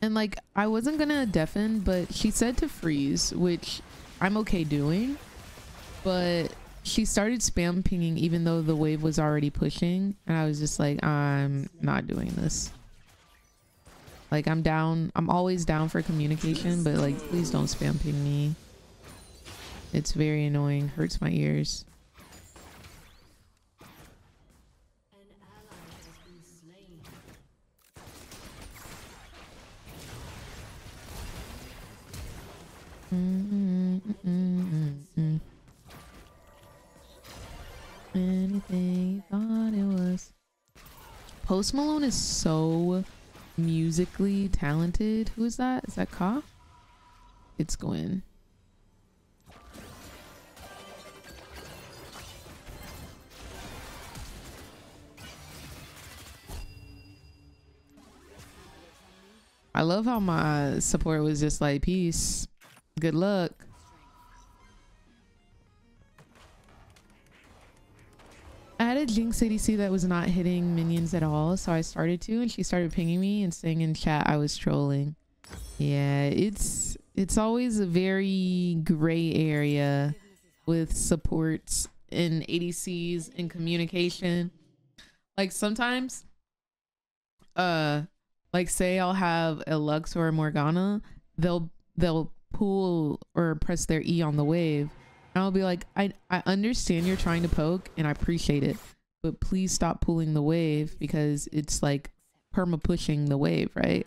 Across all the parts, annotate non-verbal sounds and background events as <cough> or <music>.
And like I wasn't gonna deafen, but she said to freeze, which I'm okay doing. But she started spam pinging even though the wave was already pushing, and I was just like, I'm not doing this. Like I'm down, I'm always down for communication, but like please don't spam ping me. It's very annoying, hurts my ears. Anything you thought it was. Post Malone is so musically talented. Who is that? Is that Ka? It's Gwen. I love how my support was just like, peace, good luck. I had a Jinx ADC that was not hitting minions at all, so I started to, and she started pinging me and saying in chat I was trolling. Yeah, it's it's always a very gray area with supports and ADCs and communication. Like sometimes, uh, like say I'll have a Lux or a Morgana, they'll they'll pull or press their E on the wave. And I'll be like, I I understand you're trying to poke and I appreciate it, but please stop pulling the wave because it's like perma pushing the wave, right?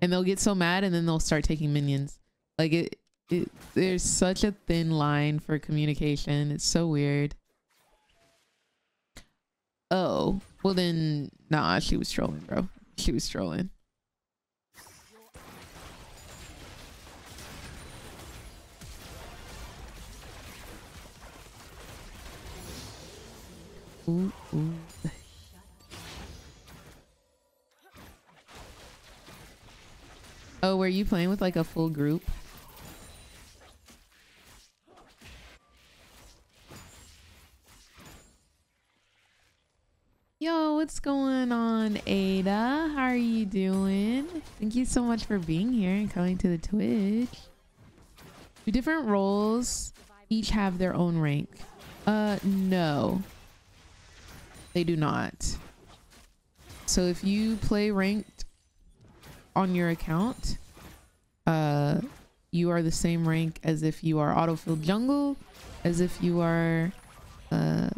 And they'll get so mad and then they'll start taking minions. Like it, it there's such a thin line for communication. It's so weird. Oh, well then, nah, she was trolling, bro. She was trolling. Ooh, ooh. Oh, were you playing with like a full group? Yo, what's going on, Ada? How are you doing? Thank you so much for being here and coming to the Twitch. Do different roles each have their own rank? Uh, no. They do not. So if you play ranked on your account, uh, you are the same rank as if you are autofill jungle, as if you are uh,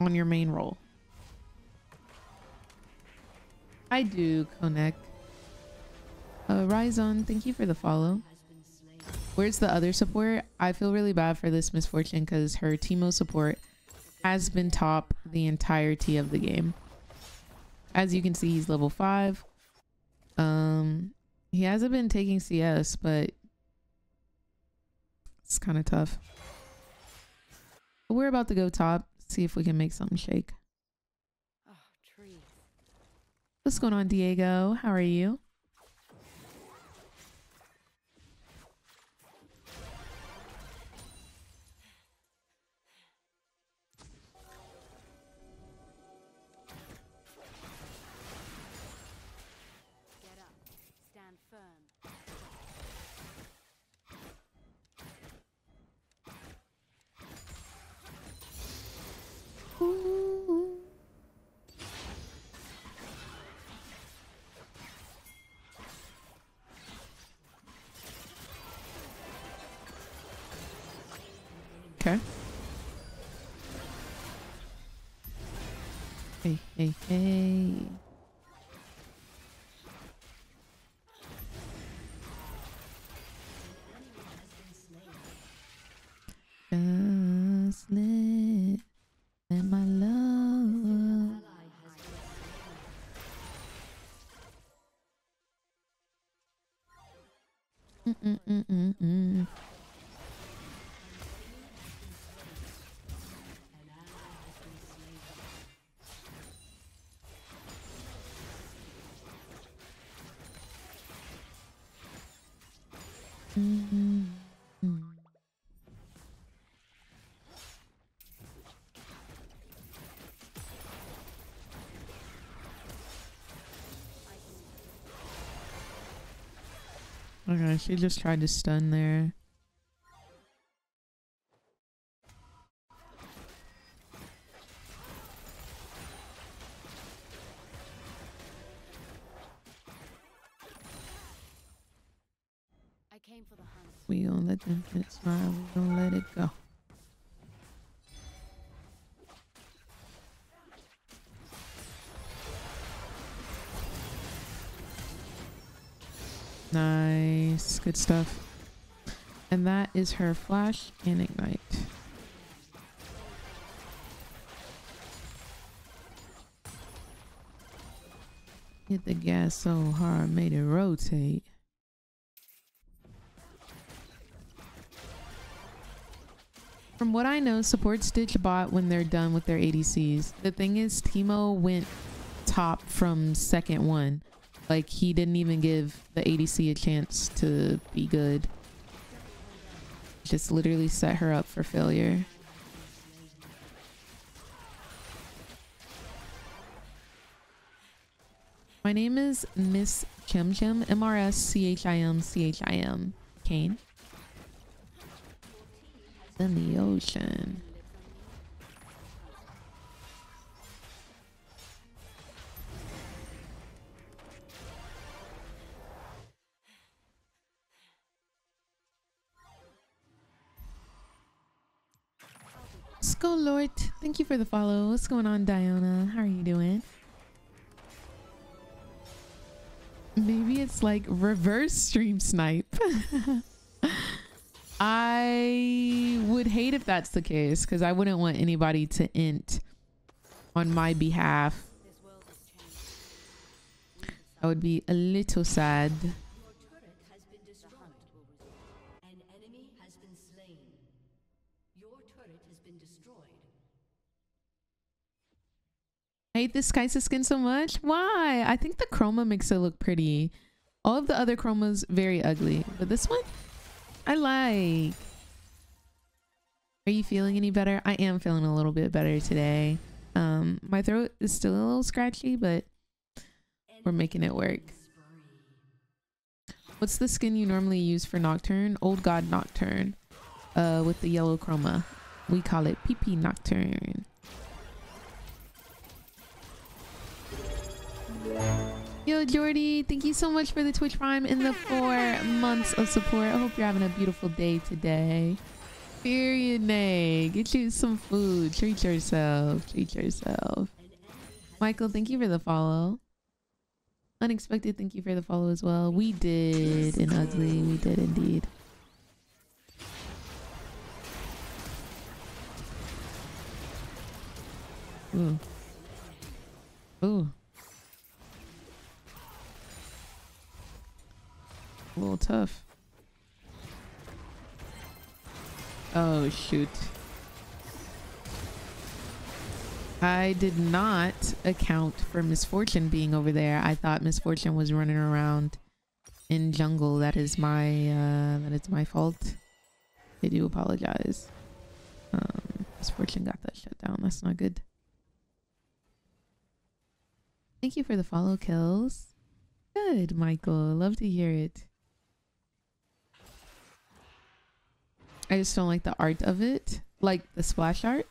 on your main role. I do connect. Uh, Ryzon, thank you for the follow. Where's the other support? I feel really bad for this Miss Fortune because her Teemo support has been top the entirety of the game. As you can see, he's level 5. Um, he hasn't been taking CS, but it's kind of tough. But we're about to go top, see if we can make something shake. Oh, trees. What's going on, Diego? How are you? Okay. Hey, hey, hey. Mm -mm -mm she just tried to stun there. Nice, good stuff. And that is her flash and ignite. Hit the gas so hard, made it rotate. From what I know, support Stitch bot when they're done with their ADCs. The thing is, Teemo went top from second one. Like, he didn't even give the ADC a chance to be good. Just literally set her up for failure. My name is Miss Chim Chim, M R S C H I M C H I M. Kane. In the ocean. For the follow. What's going on, Diana? How are you doing? Maybe it's like reverse stream snipe. <laughs> I would hate if that's the case because I wouldn't want anybody to int on my behalf. I would be a little sad. I hate this Kai'Sa skin so much. Why? I think the chroma makes it look pretty. All of the other chromas very ugly, but this one I like. Are you feeling any better? I am feeling a little bit better today. Um, my throat is still a little scratchy, but we're making it work. What's the skin you normally use for Nocturne? Old God Nocturne. Uh, with the yellow chroma. We call it PP Nocturne. Yo, Jordy, thank you so much for the Twitch Prime and the four months of support. I hope you're having a beautiful day today. Period, Nay. Get you some food. Treat yourself. Treat yourself. Michael, thank you for the follow. Unexpected, thank you for the follow as well. We did an ugly. We did indeed. Ooh. Ooh. A little tough. Oh, shoot. I did not account for Miss Fortune being over there. I thought Miss Fortune was running around in jungle. That is my, uh, that is my fault. I do apologize. Um, Miss Fortune got that shut down. That's not good. Thank you for the follow kills. Good, Michael. Love to hear it. I just don't like the art of it. Like the splash art.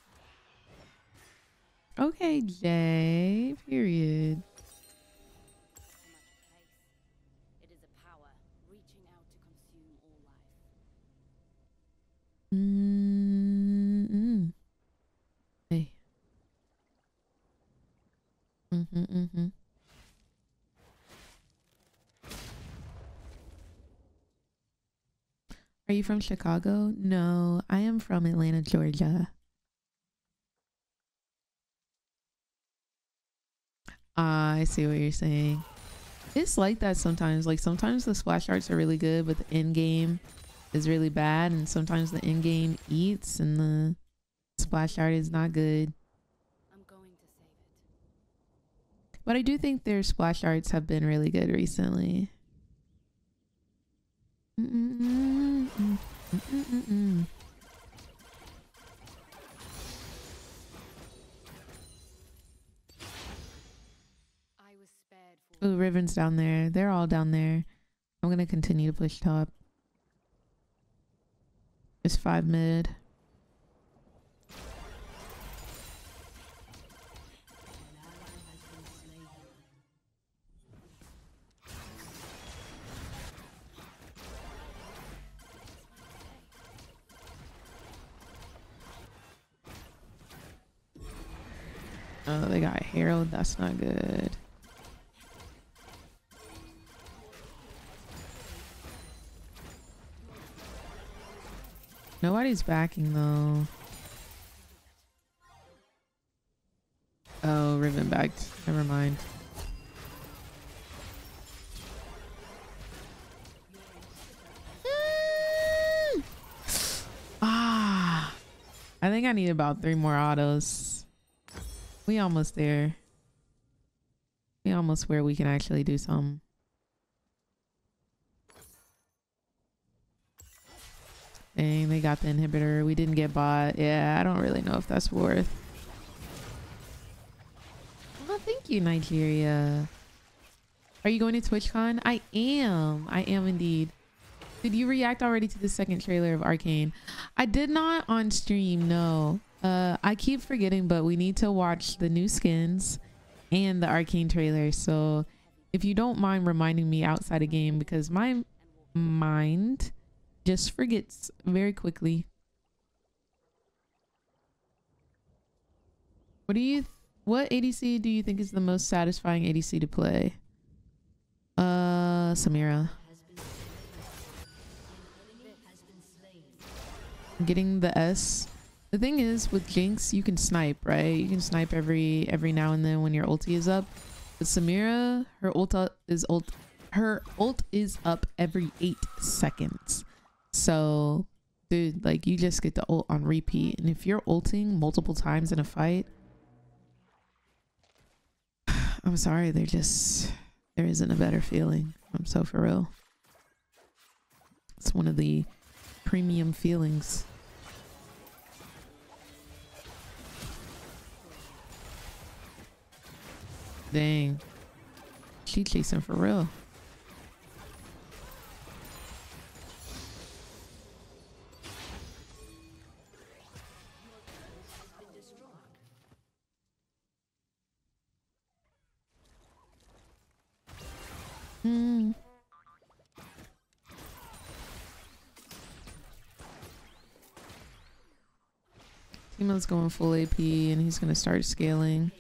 Okay, Jay. Period. Much place. It is a power reaching out to consume all life. Mm-mm. Hey. Mm-hmm, mm-hmm. Are you from Chicago? No, I am from Atlanta, Georgia. Ah, I see what you're saying. It's like that sometimes. Like sometimes the splash arts are really good, but the end game is really bad, and sometimes the end game eats and the splash art is not good. I'm going to save it. But I do think their splash arts have been really good recently. Mm-mm-mm, mm-mm-mm. Ooh, Riven's down there. They're all down there. I'm gonna continue to push top. It's five mid. Oh, they got Herald. That's not good. Nobody's backing though. Oh, Riven backed. Never mind. Mm. <sighs> Ah, I think I need about three more autos. We almost there. We almost where we can actually do something. Dang, they got the inhibitor. We didn't get bought. Yeah, I don't really know if that's worth. Oh, thank you, Nigeria. Are you going to TwitchCon? I am. I am indeed. Did you react already to the second trailer of Arcane? I did not on stream, no. Uh, I keep forgetting, but we need to watch the new skins and the Arcane trailer. So if you don't mind reminding me outside a game, because my mind just forgets very quickly. What do you, what ADC do you think is the most satisfying ADC to play? Uh, Samira. Getting the S. The thing is with Jinx, you can snipe, right? You can snipe every every now and then when your ulti is up. But Samira, her ult is ult her ult is up every eight seconds. So, dude, like you just get the ult on repeat. And if you're ulting multiple times in a fight, <sighs> I'm sorry, there just there isn't a better feeling. I'm so for real. It's one of the premium feelings. Dang. She chasing for real. Hmm. Teemo's going full AP and he's gonna start scaling.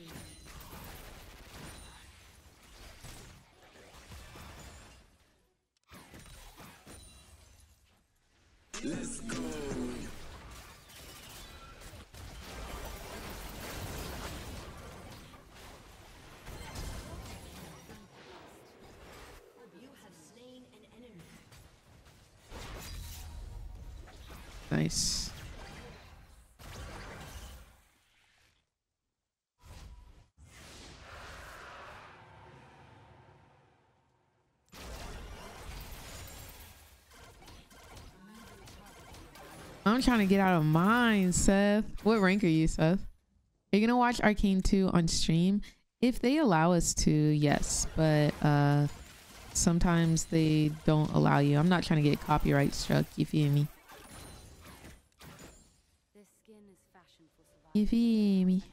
I'm trying to get out of mine, Seth. What rank are you, Seth? Are you gonna watch Arcane 2 on stream? If they allow us to, yes. But uh sometimes they don't allow you. I'm not trying to get copyright struck, you feel me? This skin is fashioned for survival You feel me?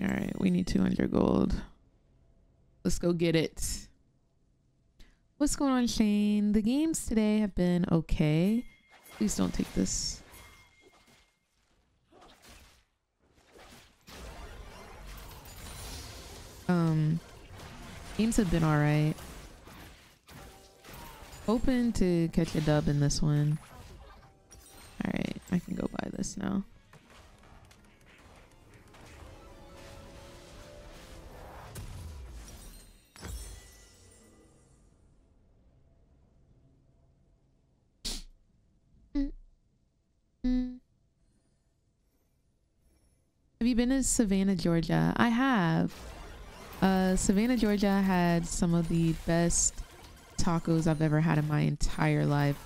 All right, we need 200 gold. Let's go get it. What's going on, Shane? The games today have been okay. Please don't take this. Um, games have been alright. Hoping to catch a dub in this one. Alright, I can go buy this now. You been to Savannah, Georgia? I have. Uh, Savannah, Georgia had some of the best tacos I've ever had in my entire life.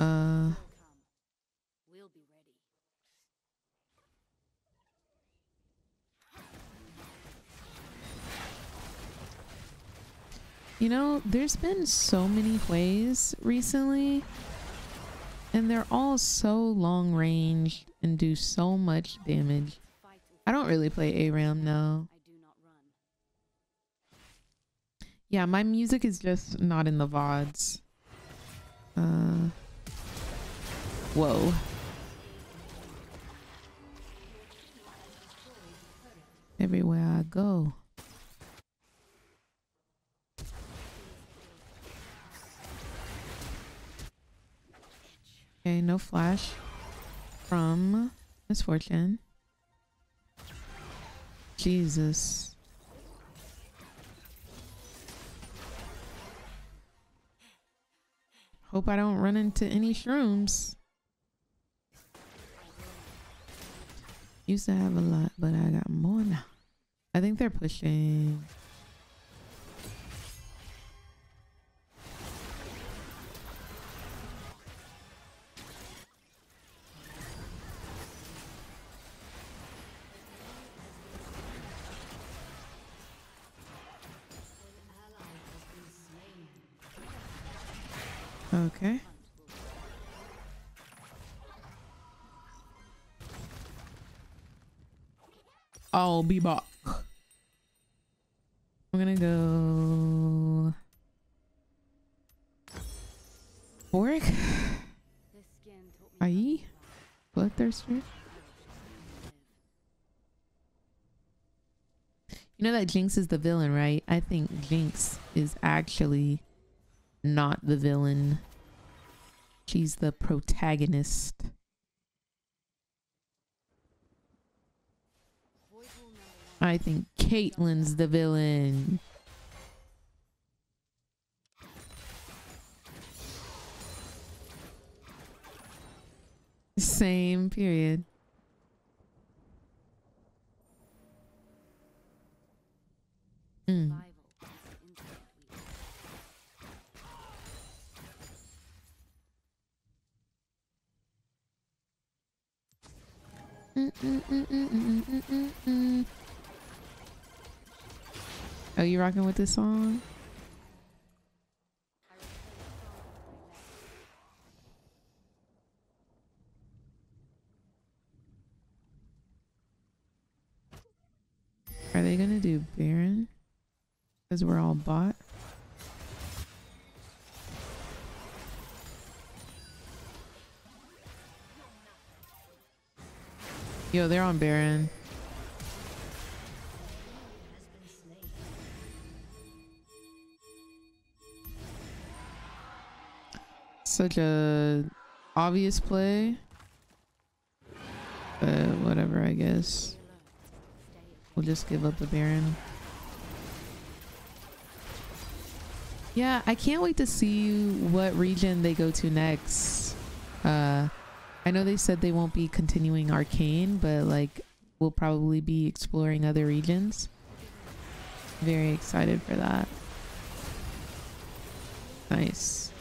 Uh, you know, there's been so many ways recently, and they're all so long range and do so much damage. I don't really play ARAM now. Yeah, my music is just not in the VODs. Uh, whoa. Everywhere I go. Okay, no flash from Miss Fortune. Jesus. Hope I don't run into any shrooms. Used to have a lot, but I got more now. I think they're pushing. Okay. I'll be back. I'm gonna go. Boric? Aye? Bloodthirster? You know that Jinx is the villain, right? I think Jinx is actually not the villain. She's the protagonist. I think Caitlyn's the villain. Same period. Rocking with this song? Are they gonna do Baron? Because we're all bought. Yo, they're on Baron. Such a obvious play. But whatever, I guess. We'll just give up the Baron. Yeah, I can't wait to see what region they go to next. Uh, I know they said they won't be continuing Arcane, but like we'll probably be exploring other regions. Very excited for that. Nice.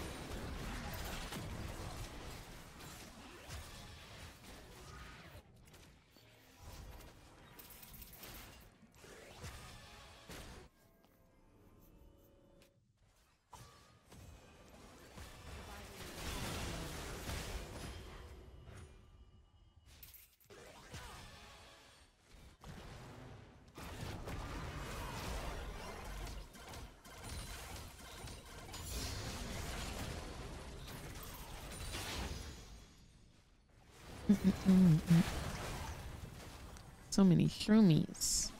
So many shroomies.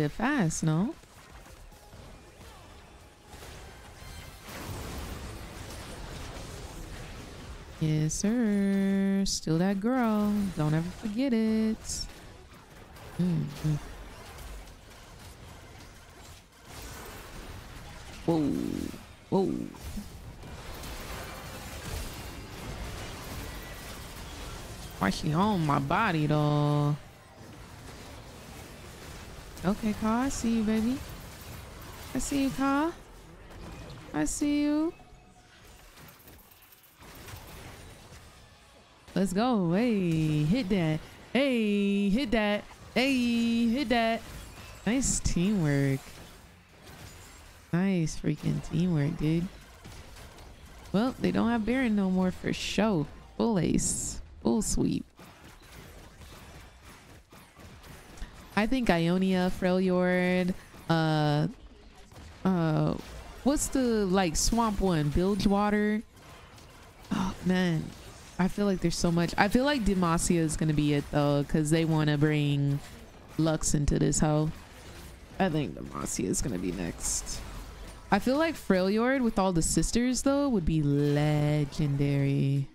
Bit fast, no? Yes, sir. Still that girl. Don't ever forget it. Mm -hmm. Whoa. Whoa. Why she on my body though? Okay, Car, I see you, baby. I see you, Car. I see you. Let's go. Hey, hit that. Hey, hit that. Hey, hit that. Nice teamwork. Nice freaking teamwork, dude. Well, they don't have Baron no more for show. Full ace. Full sweep. I think Ionia, Freljord, uh, uh, what's the like swamp one? Bilgewater. Oh man, I feel like there's so much. I feel like Demacia is gonna be it though, because they want to bring Lux into this hoe. I think Demacia is gonna be next. I feel like Freljord with all the sisters though would be legendary.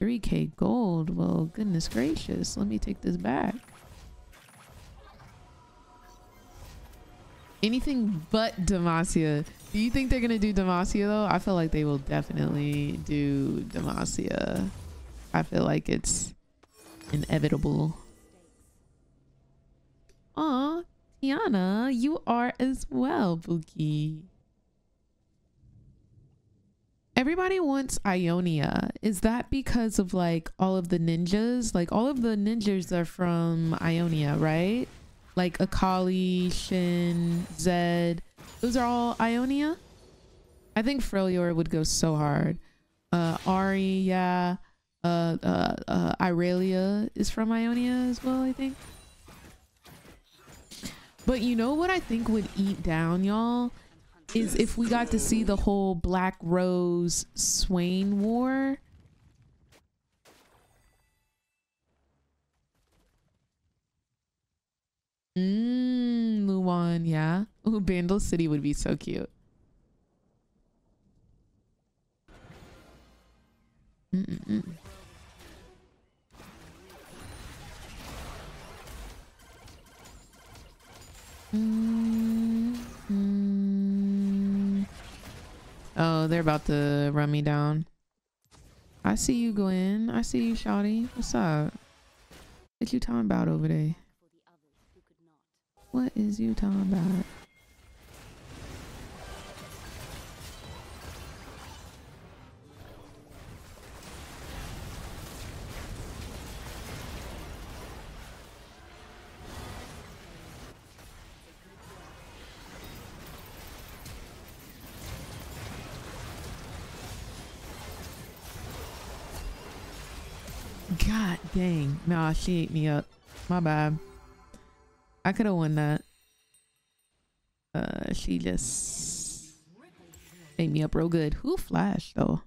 3k gold. Well, goodness gracious. Let me take this back. Anything but Demacia. Do you think they're gonna do Demacia though? I feel like they will definitely do Demacia. I feel like it's inevitable. Aw, Tiana, you are as well, Buki. Everybody wants Ionia. Is that because of like all of the ninjas? Like all of the ninjas are from Ionia, right? Like Akali, Shen, Zed. Those are all Ionia? I think Freljord would go so hard. Uh, Ahri, yeah. Uh, uh, uh, Irelia is from Ionia as well, I think. But you know what I think would eat down, y'all? Is if we got to see the whole Black Rose Swain war. Mmm, Luan, yeah. Ooh, Bandle City would be so cute. Mm -mm -mm. Oh, they're about to run me down. I see you, Gwen. I see you, Shawty. What's up? What you talking about over there? What is you talking about? God dang. Nah, she ate me up. My bad. I could have won that. Uh, she just made me up real good. Who flashed though?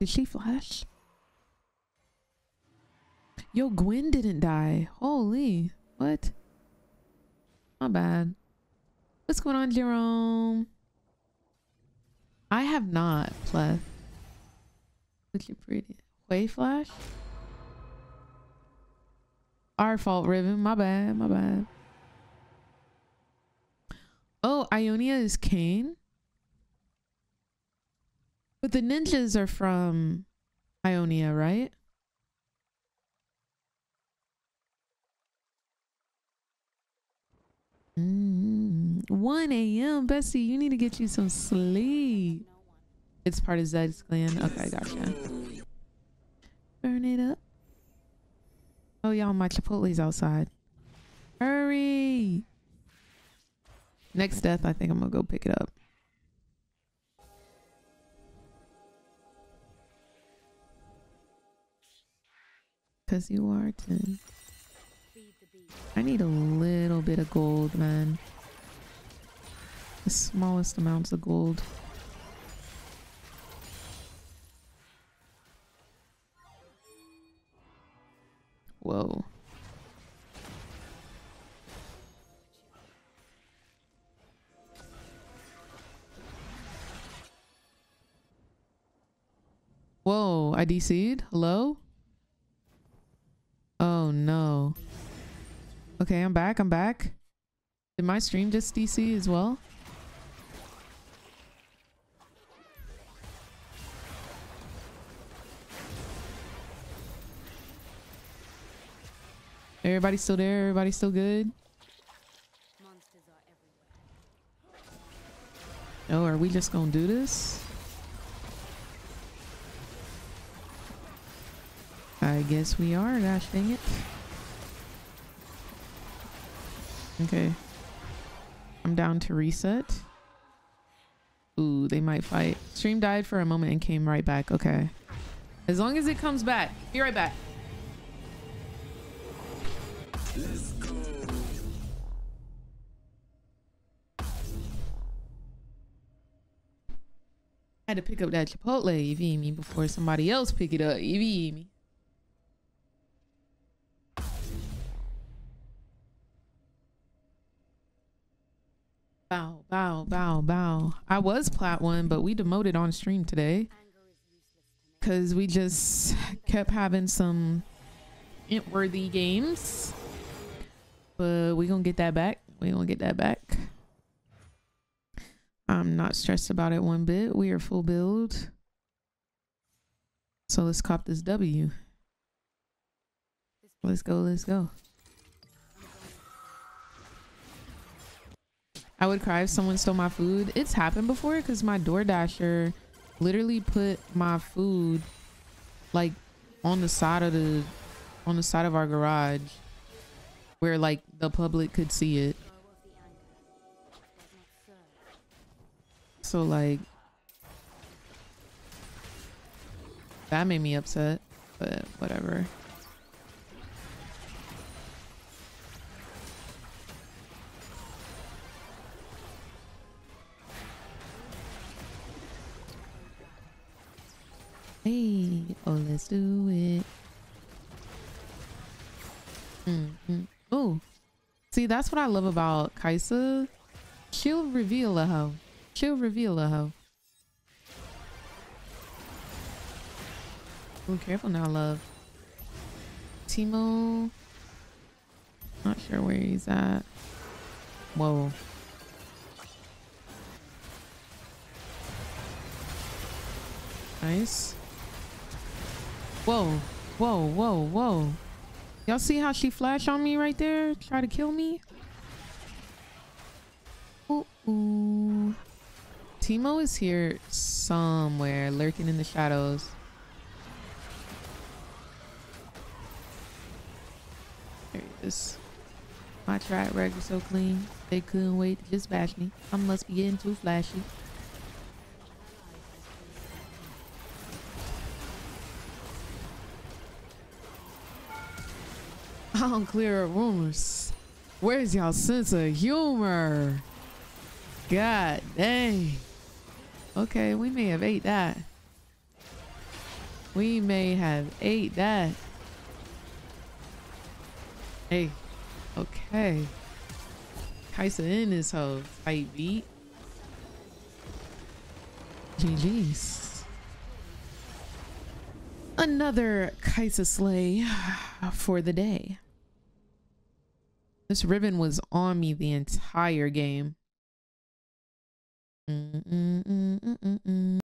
Did she flash? Yo, Gwen didn't die. Holy, what? My bad. What's going on, Jerome? I have not, plus. Look you pretty. Way flash? Our fault, Riven. My bad, my bad. Oh, Ionia is Kane? But the ninjas are from Ionia, right? Mm, 1 a.m. Bessie, you need to get you some sleep. It's part of Zed's clan. Okay, gotcha. Burn it up. Oh, y'all, my Chipotle's outside. Hurry. Next death, I think I'm gonna go pick it up. Cause you are 10. I need a little bit of gold, man. The smallest amounts of gold. Whoa. Oh, I DC'd? Hello? Oh no. Okay, I'm back. I'm back. Did my stream just DC as well? Everybody still there? Everybody still good? Oh, are we just gonna do this? I guess we are, gosh dang it. Okay. I'm down to reset. Ooh, they might fight. Stream died for a moment and came right back. Okay. As long as it comes back. Be right back. Had to pick up that Chipotle, you me, before somebody else pick it up, you me. Bow, bow, bow, bow. I was plat one, but we demoted on stream today because we just kept having some int-worthy games. But we gonna get that back. We gonna get that back. I'm not stressed about it one bit. We are full build. So let's cop this W. Let's go, let's go. I would cry if someone stole my food. It's happened before because my DoorDasher literally put my food like on the side of the on the side of our garage where like the public could see it. So like that made me upset, but whatever. Hey, oh let's do it. Mm, mm. Oh, see that's what I love about Kai'Sa. She'll reveal a hoe. She'll reveal a hoe. Oh, careful now, love. Teemo. Not sure where he's at. Whoa. Nice. Whoa. Whoa, whoa, whoa. Y'all see how she flashed on me right there? Try to kill me? Ooh, ooh. Teemo is here somewhere, lurking in the shadows. There he is. My track record so clean, they couldn't wait to just bash me. I must be getting too flashy. I clear rumors. Where's y'all sense of humor? God dang. Okay, we may have ate that. We may have ate that. Hey, okay. Kai'Sa in this hoe. Fight beat. GG's. Another Kai'Sa slay <sighs> for the day. This Riven was on me the entire game. Mm, mm, mm.